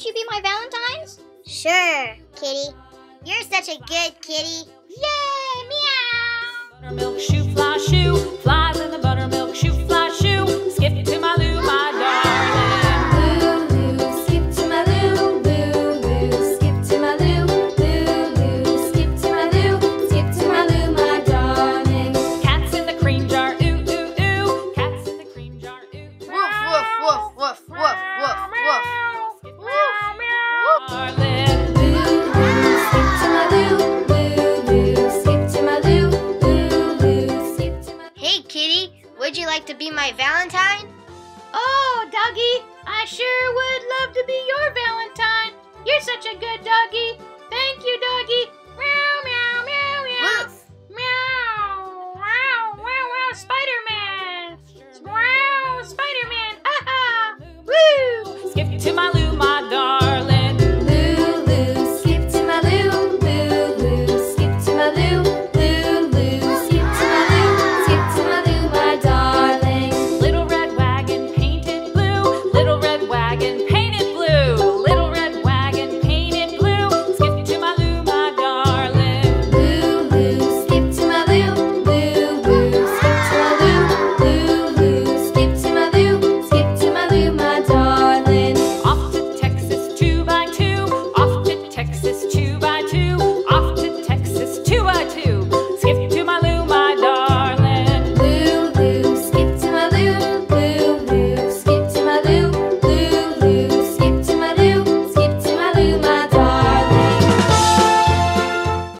Won't you be my Valentine's? Sure, kitty. You're such a good kitty. Yay, meow! Buttermilk shoo fly shoo. Hey, kitty, would you like to be my Valentine? Oh, doggy, I sure would love to be your Valentine. You're such a good doggy. Thank you, doggy. Meow, meow, meow, meow. Woof. Meow, wow, wow, wow, Spider-Man. Wow, Spider-Man. Ha ha. Woo. Skip to my